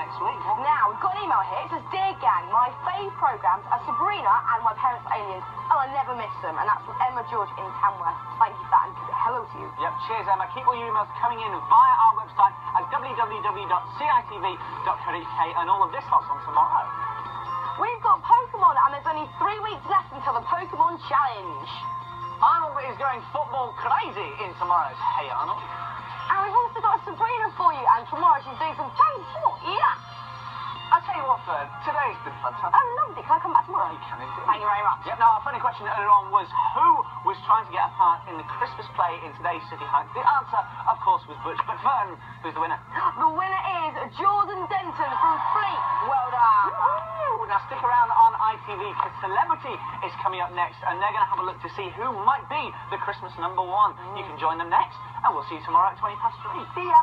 next week. Now, we've got an email here. It says, Dear gang, my fave programmes are Sabrina and My Parents Aliens, and I never miss them. And that's from Emma George in Tamworth. Thank you for that, and hello to you. Yep, cheers, Emma. Keep all your emails coming in via our website at www.citv.co.uk and all of this lots on tomorrow. We've got Pokemon, and there's only three weeks left until the Pokemon Challenge. Arnold is going football crazy in tomorrow's Hey Arnold. And we've also got a Sabrina for you, and tomorrow she's doing some thanks for yeah. I'll tell you what, Fearne, today's been fantastic. Oh, I loved it. Can I come back tomorrow? You can indeed. Thank you very much. Yep, now, our funny question earlier on was who was trying to get a part in the Christmas play in today's Sooty Heights? The answer, of course, was Butch. But Fearne, who's the winner? The winner is Jordan Denton ITV because Celebrity is coming up next and they're going to have a look to see who might be the Christmas number one. You can join them next and we'll see you tomorrow at 20 past 3. See ya.